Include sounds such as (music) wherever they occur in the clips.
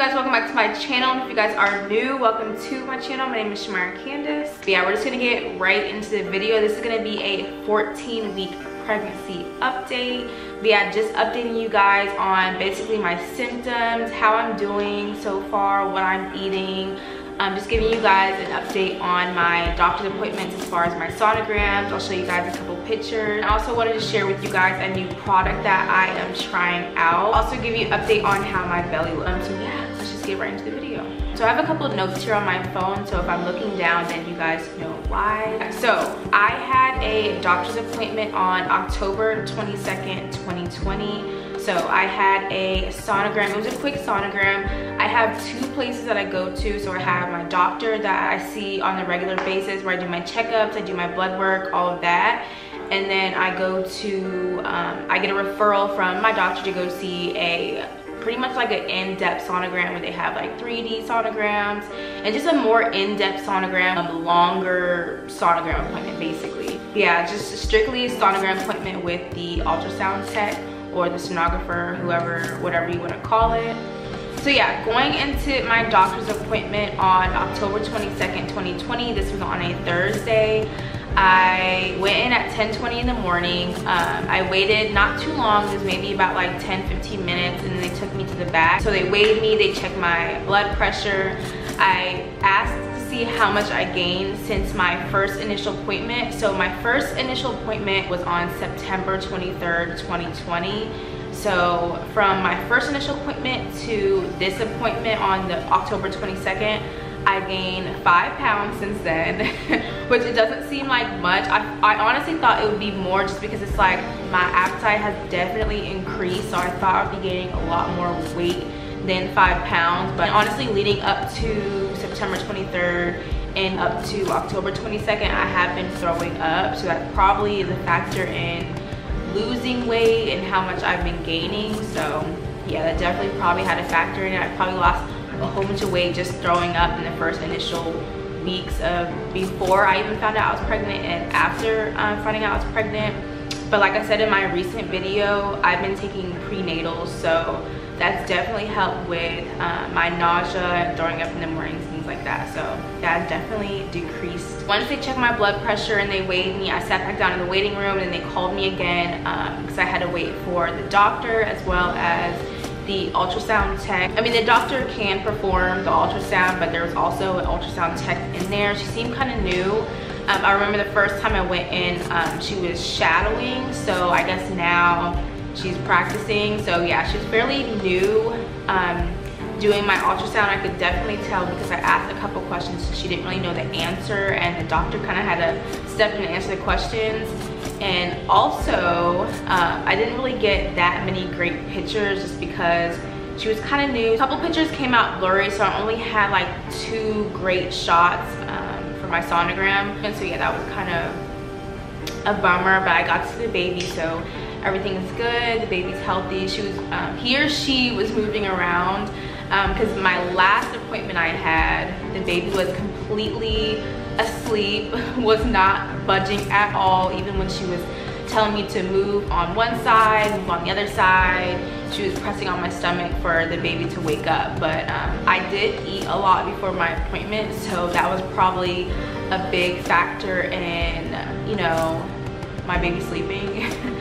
guys welcome back to my channel. If you guys are new welcome to my channel. My name is Shamira Kandice. But yeah we're just gonna get right into the video. This is gonna be a 14 week pregnancy update. But yeah just updating you guys on basically my symptoms how i'm doing so far what i'm eating I'm just giving you guys an update on my doctor's appointments as far as my sonograms. I'll show you guys a couple pictures. I also wanted to share with you guys a new product that I am trying out. Also give you an update on how my belly looks. Um, so yeah, let's just get right into the video. So I have a couple of notes here on my phone, so if I'm looking down, then you guys know why. So I had a doctor's appointment on October 22nd, 2020. So I had a sonogram, it was a quick sonogram. I have two places that I go to. So I have my doctor that I see on a regular basis where I do my checkups, I do my blood work, all of that. And then I go to, um, I get a referral from my doctor to go see a pretty much like an in-depth sonogram where they have like 3D sonograms and just a more in-depth sonogram, a longer sonogram appointment basically. Yeah, just strictly a sonogram appointment with the ultrasound tech or the sonographer, whoever, whatever you want to call it. So yeah, going into my doctor's appointment on October 22nd, 2020, this was on a Thursday. I went in at 10:20 in the morning. Um, I waited not too long, it was maybe about like 10, 15 minutes, and then they took me to the back. So they weighed me, they checked my blood pressure. I see how much I gained since my first initial appointment. So my first initial appointment was on September 23rd, 2020. So from my first initial appointment to this appointment on the October 22nd, I gained five pounds since then, (laughs) which it doesn't seem like much. I, I honestly thought it would be more just because it's like my appetite has definitely increased. So I thought I'd be gaining a lot more weight than five pounds. But honestly, leading up to September 23rd and up to October 22nd, I have been throwing up. So that probably is a factor in losing weight and how much I've been gaining. So yeah, that definitely probably had a factor in it. I probably lost a whole bunch of weight just throwing up in the first initial weeks of before I even found out I was pregnant and after um, finding out I was pregnant. But like I said in my recent video, I've been taking prenatals. So that's definitely helped with uh, my nausea, and throwing up in the mornings, things like that. So that definitely decreased. Once they checked my blood pressure and they weighed me, I sat back down in the waiting room and they called me again because um, I had to wait for the doctor as well as the ultrasound tech. I mean, the doctor can perform the ultrasound, but there was also an ultrasound tech in there. She seemed kind of new. Um, I remember the first time I went in, um, she was shadowing. So I guess now she's practicing. So yeah, she's fairly new um, doing my ultrasound. I could definitely tell because I asked a couple questions. She didn't really know the answer and the doctor kind of had to step in and answer the questions. And also, uh, I didn't really get that many great pictures just because she was kind of new. A couple pictures came out blurry, so I only had like two great shots um, for my sonogram. And so yeah, that was kind of a bummer, but I got to see the baby, so everything is good the baby's healthy. She was um, he or she was moving around because um, my last appointment i had the baby was completely asleep (laughs) was not budging at all even when she was telling me to move on one side move on the other side. She was pressing on my stomach for the baby to wake up but um, i did eat a lot before my appointment so that was probably a big factor in you know my baby sleeping (laughs)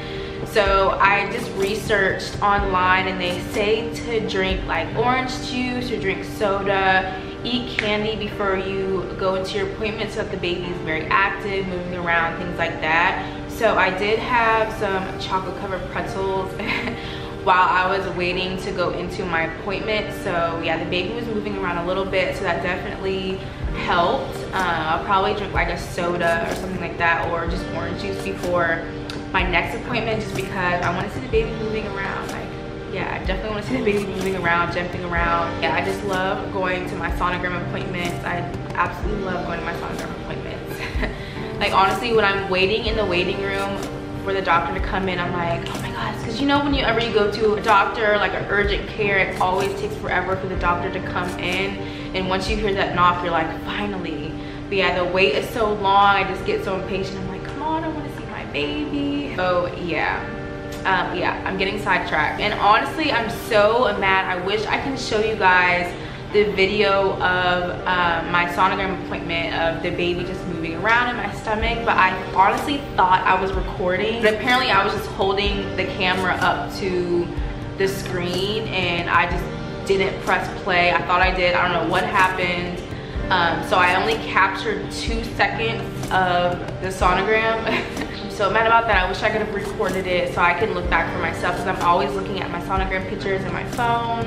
So I just researched online and they say to drink like orange juice or drink soda, eat candy before you go into your appointment so that the baby is very active, moving around, things like that. So I did have some chocolate covered pretzels (laughs) while I was waiting to go into my appointment. So yeah, the baby was moving around a little bit, so that definitely helped. Uh, I'll probably drink like a soda or something like that or just orange juice before my next appointment just because I want to see the baby moving around. Like, yeah, I definitely want to see the baby moving around, jumping around. Yeah, I just love going to my sonogram appointments. I absolutely love going to my sonogram appointments. (laughs) like, honestly, when I'm waiting in the waiting room for the doctor to come in, I'm like, oh my gosh, because you know when you ever you go to a doctor, like an urgent care, it always takes forever for the doctor to come in. And once you hear that knock, you're like, finally. But yeah, the wait is so long, I just get so impatient. Baby. Oh yeah, um, yeah, I'm getting sidetracked. And honestly, I'm so mad. I wish I can show you guys the video of uh, my sonogram appointment of the baby just moving around in my stomach but I honestly thought I was recording but apparently I was just holding the camera up to the screen and I just didn't press play I thought I did I don't know what happened um, so I only captured two seconds of the sonogram (laughs) so mad about that I wish I could have recorded it so I can look back for myself because I'm always looking at my sonogram pictures in my phone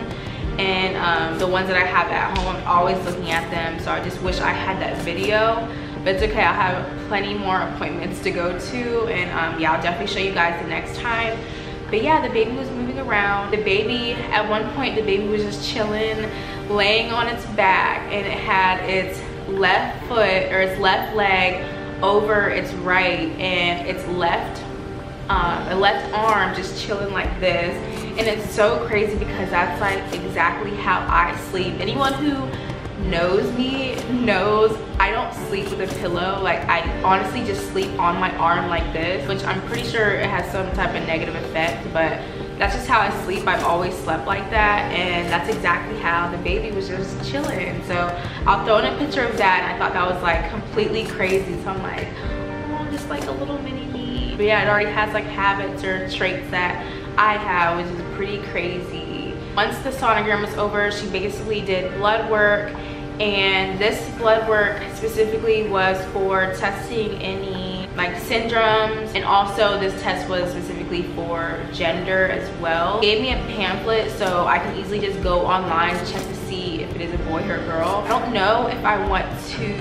and um, the ones that I have at home, I'm always looking at them. So I just wish I had that video, but it's okay. I'll have plenty more appointments to go to. And um, yeah, I'll definitely show you guys the next time. But yeah, the baby was moving around. The baby, at one point, the baby was just chilling, laying on its back and it had its left foot or its left leg over its right and its left um, left arm just chilling like this. And it's so crazy because that's like exactly how I sleep. Anyone who knows me knows I don't sleep with a pillow. Like I honestly just sleep on my arm like this which I'm pretty sure it has some type of negative effect but that's just how I sleep. I've always slept like that and that's exactly how the baby was just chilling. So I'll throw in a picture of that I thought that was like completely crazy. So I'm like oh just like a little mini me. But yeah it already has like habits or traits that I have, which is pretty crazy. Once the sonogram was over, she basically did blood work and this blood work specifically was for testing any like syndromes and also this test was specifically for gender as well gave me a pamphlet so i can easily just go online to check to see if it is a boy or a girl i don't know if i want to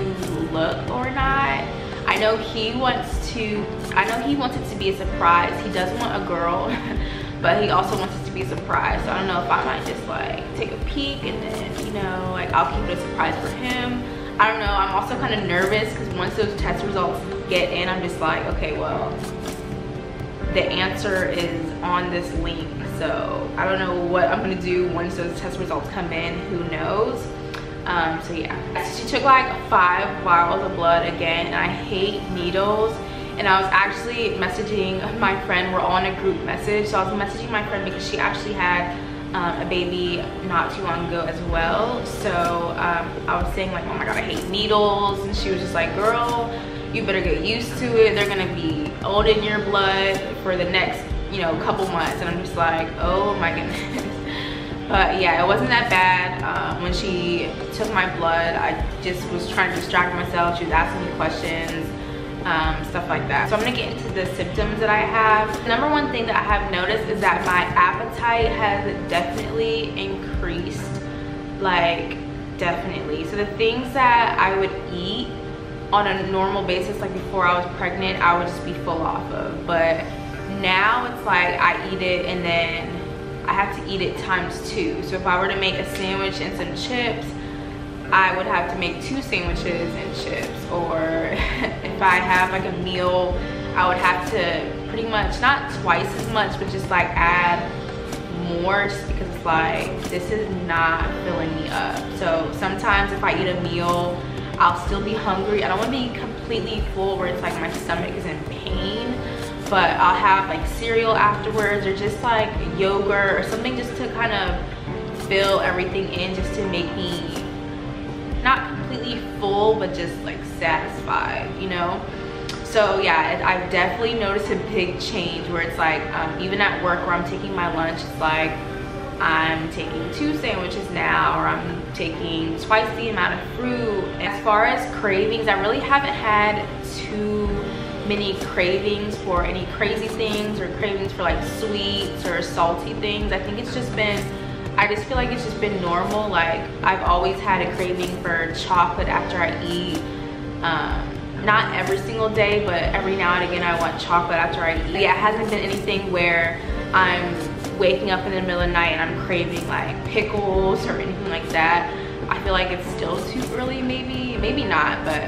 look or not i know he wants to i know he wants it to be a surprise he does want a girl (laughs) but he also wants it to be a surprise. So I don't know if I might just like take a peek and then, you know, like I'll keep it a surprise for him. I don't know, I'm also kind of nervous because once those test results get in, I'm just like, okay, well, the answer is on this link. So I don't know what I'm gonna do once those test results come in, who knows. Um, so yeah, she took like five vials of blood again and I hate needles and I was actually messaging my friend. We're all in a group message. So I was messaging my friend because she actually had um, a baby not too long ago as well. So um, I was saying like, oh my God, I hate needles. And she was just like, girl, you better get used to it. They're gonna be old in your blood for the next, you know, couple months. And I'm just like, oh my goodness. (laughs) but yeah it wasn't that bad um, when she took my blood i just was trying to distract myself she was asking me questions um, stuff like that. So I'm gonna get into the symptoms that I have. Number one thing that I have noticed is that my appetite has definitely increased, like definitely. So the things that I would eat on a normal basis, like before I was pregnant, I would just be full off of. But now it's like I eat it and then I have to eat it times two. So if I were to make a sandwich and some chips, I would have to make two sandwiches and chips or (laughs) if I have like a meal I would have to pretty much not twice as much but just like add more just because it's like this is not filling me up. So sometimes if I eat a meal I'll still be hungry. I don't want to be completely full where it's like my stomach is in pain but I'll have like cereal afterwards or just like yogurt or something just to kind of fill everything in just to make me not completely full but just like satisfied you know? So yeah i've definitely noticed a big change where it's like um, even at work where i'm taking my lunch it's like i'm taking two sandwiches now or i'm taking twice the amount of fruit. As far as cravings i really haven't had too many cravings for any crazy things or cravings for like sweets or salty things. I think it's just been I just feel like it's just been normal. Like I've always had a craving for chocolate after I eat. Um, not every single day, but every now and again I want chocolate after I eat. Yeah, it hasn't been anything where I'm waking up in the middle of the night and I'm craving like pickles or anything like that. I feel like it's still too early maybe, maybe not, but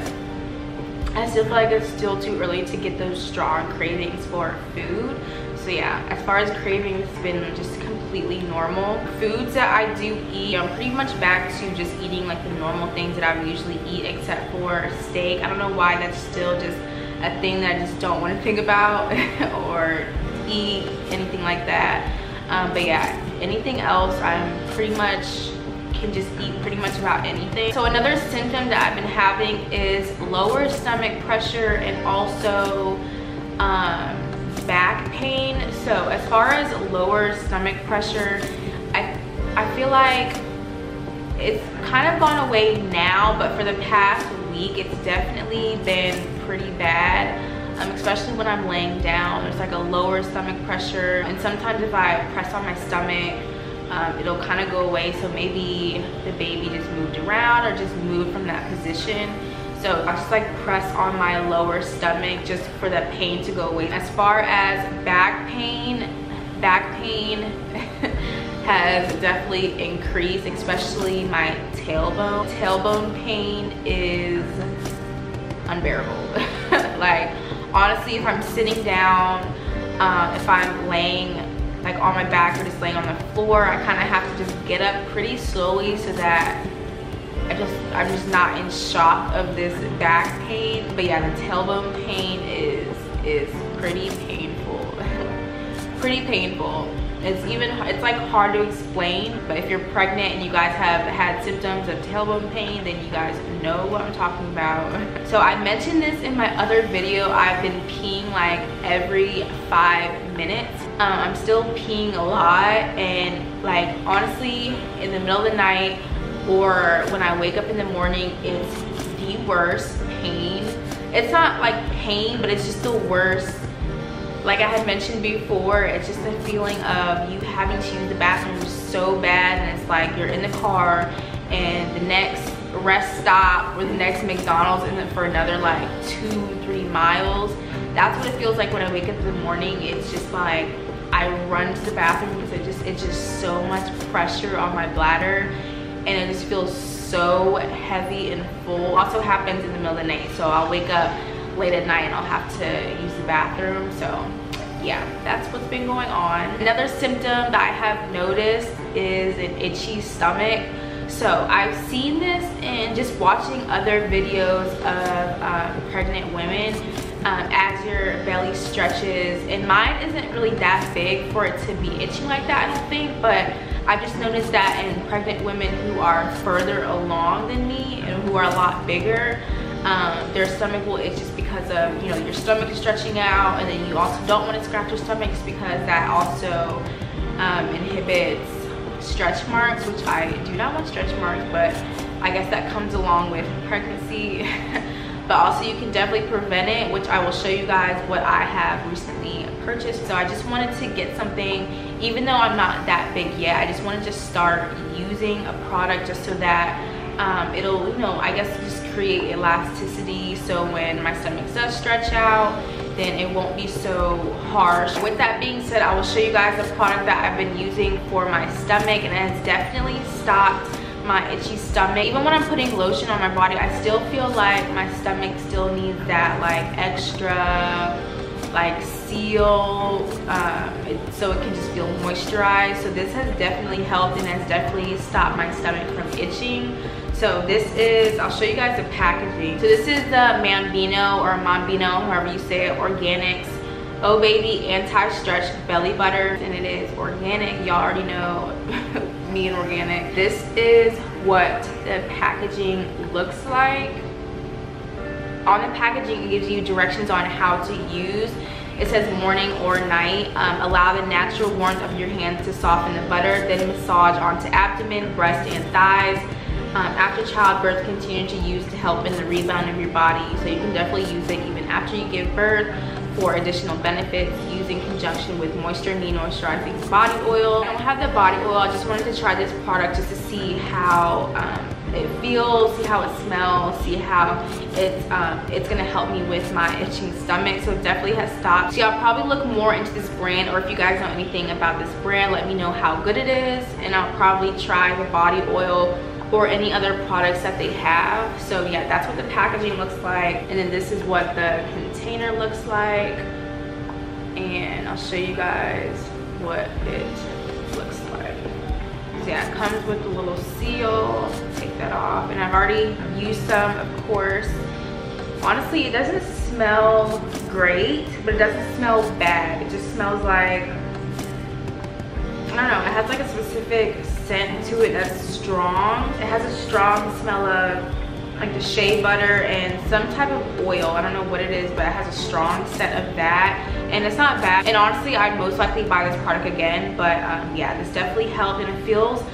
I still feel like it's still too early to get those strong cravings for food. So yeah, as far as cravings, it's been just completely normal. Foods that I do eat, I'm pretty much back to just eating like the normal things that I usually eat except for steak. I don't know why that's still just a thing that I just don't want to think about (laughs) or eat, anything like that. Um, but yeah, anything else, I'm pretty much can just eat pretty much about anything. So another symptom that I've been having is lower stomach pressure and also um, back pain. So as far as lower stomach pressure, I, I feel like it's kind of gone away now, but for the past week, it's definitely been pretty bad. Um, especially when I'm laying down, there's like a lower stomach pressure. And sometimes if I press on my stomach, um, it'll kind of go away. So maybe the baby just moved around or just moved from that position. So I just like press on my lower stomach just for the pain to go away. As far as back pain, back pain (laughs) has definitely increased, especially my tailbone. Tailbone pain is unbearable. (laughs) like honestly, if I'm sitting down, um, if I'm laying like on my back or just laying on the floor, I kind of have to just get up pretty slowly so that I just I'm just not in shock of this back pain. But yeah, the tailbone pain is is pretty painful. (laughs) pretty painful. It's even, it's like hard to explain, but if you're pregnant and you guys have had symptoms of tailbone pain, then you guys know what I'm talking about. (laughs) So I mentioned this in my other video, I've been peeing like every five minutes. Um, I'm still peeing a lot and like honestly, in the middle of the night or when I wake up in the morning, it's the worst pain. It's not like pain, but it's just the worst like I had mentioned before, it's just the feeling of you having to use the bathroom so bad and it's like you're in the car and the next rest stop or the next McDonald's isn't for another like two, three miles. That's what it feels like when I wake up in the morning. It's just like I run to the bathroom because it just it's just so much pressure on my bladder and it just feels so heavy and full. Also happens in the middle of the night. So I'll wake up late at night and I'll have to use the bathroom. So yeah, that's what's been going on. Another symptom that I have noticed is an itchy stomach. So I've seen this in just watching other videos of um, pregnant women um, as your belly stretches. And mine isn't really that big for it to be itching like that, I don't think. But I've just noticed that in pregnant women who are further along than me and who are a lot bigger, um, their stomach will itch just because of, you know, your stomach is stretching out and then you also don't want to scratch your stomach because that also um, inhibits stretch marks, which I do not want stretch marks, but I guess that comes along with pregnancy. (laughs) but also you can definitely prevent it, which I will show you guys what I have recently purchased. So I just wanted to get something, even though I'm not that big yet, I just want to just start using a product just so that um, it'll, you know, I guess just create elasticity so when my stomach does stretch out then it won't be so harsh. With that being said, I will show you guys the product that I've been using for my stomach and it has definitely stopped my itchy stomach. Even when I'm putting lotion on my body, I still feel like my stomach still needs that like extra like seal uh, it, so it can just feel moisturized. So this has definitely helped and has definitely stopped my stomach from itching. So this is, I'll show you guys the packaging. So this is the Mambino or Mambino, however you say it, Organics Oh Baby Anti-Stretch Belly Butter. And it is organic, y'all already know (laughs) me and organic. This is what the packaging looks like. On the packaging, it gives you directions on how to use it says morning or night. Um, allow the natural warmth of your hands to soften the butter, then massage onto abdomen, breast, and thighs um, after childbirth continue to use to help in the rebound of your body. So you can definitely use it even after you give birth for additional benefits use in conjunction with Moisture Me Moisturizing Body Oil. I don't have the body oil, I just wanted to try this product just to see how um, it feels, see how it smells, see how it's, um, it's gonna help me with my itching stomach. So it definitely has stopped. So I'll probably look more into this brand or if you guys know anything about this brand, let me know how good it is and I'll probably try the body oil or any other products that they have. So yeah, that's what the packaging looks like. And then this is what the container looks like. And I'll show you guys what it looks like. So yeah, it comes with a little seal. Take that off. And I've already used some, of course. Honestly, it doesn't smell great, but it doesn't smell bad. It just smells like, I don't know, it has like a specific scent to it that's strong. It has a strong smell of like the shea butter and some type of oil. I don't know what it is, but it has a strong scent of that. And it's not bad. And honestly, I'd most likely buy this product again. But um, yeah, this definitely helped and it feels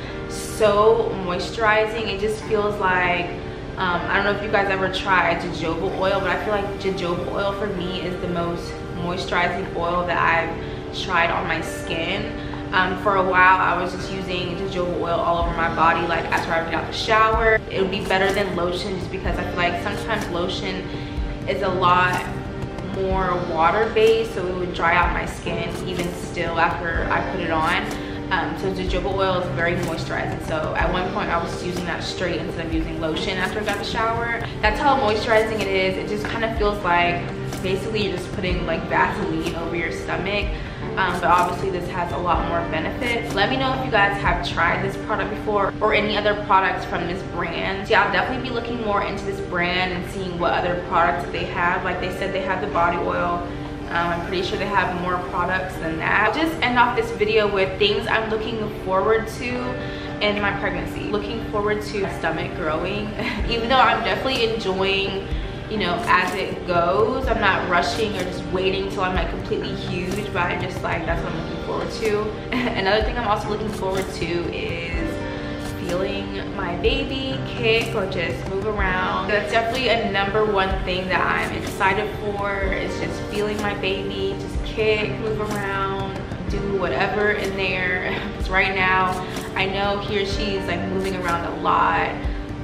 so moisturizing. It just feels like um, I don't know if you guys ever tried jojoba oil, but I feel like jojoba oil for me is the most moisturizing oil that I've tried on my skin. Um, for a while, I was just using jojoba oil all over my body, like after I get out the shower. It would be better than lotion just because I feel like sometimes lotion is a lot more water-based, so it would dry out my skin even still after I put it on. Um, so the jojoba oil is very moisturizing. So at one point I was using that straight instead of using lotion after I got the shower. That's how moisturizing it is. It just kind of feels like basically you're just putting like Vaseline over your stomach. Um, but obviously this has a lot more benefits. Let me know if you guys have tried this product before or any other products from this brand. Yeah, I'll definitely be looking more into this brand and seeing what other products they have. Like they said they have the body oil, um, I'm pretty sure they have more products than that. I'll just end off this video with things I'm looking forward to in my pregnancy. Looking forward to stomach growing. (laughs) Even though I'm definitely enjoying you know, as it goes. I'm not rushing or just waiting till I'm like completely huge, but I just like, that's what I'm looking forward to. (laughs) Another thing I'm also looking forward to is feeling my baby kick or just move around. That's definitely a number one thing that I'm excited for is just feeling my baby, just kick, move around, do whatever in there. (laughs) Right now, I know he or she is like moving around a lot,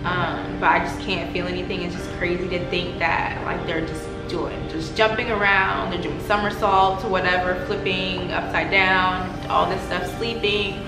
um, but I just can't feel anything. It's just crazy to think that like they're just doing, just jumping around, they're doing somersaults whatever, flipping upside down, all this stuff, sleeping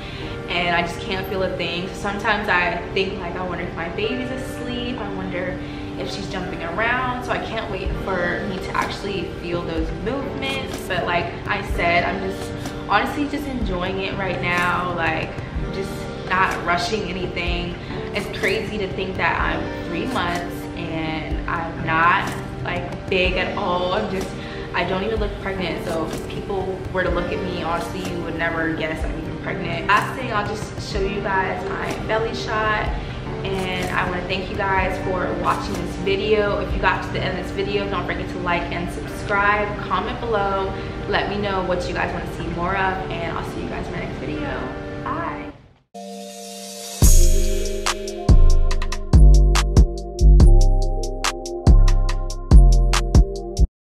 and I just can't feel a thing. So sometimes I think like, I wonder if my baby's asleep. I wonder if she's jumping around. So I can't wait for me to actually feel those movements. But like I said, I'm just honestly just enjoying it right now. Like just not rushing anything. It's crazy to think that I'm three months and I'm not like big at all. I'm just, I don't even look pregnant. So if people were to look at me, honestly, you would never guess I'm pregnant. Last thing, I'll just show you guys my belly shot and I want to thank you guys for watching this video. If you got to the end of this video, don't forget to like and subscribe. Comment below. Let me know what you guys want to see more of and I'll see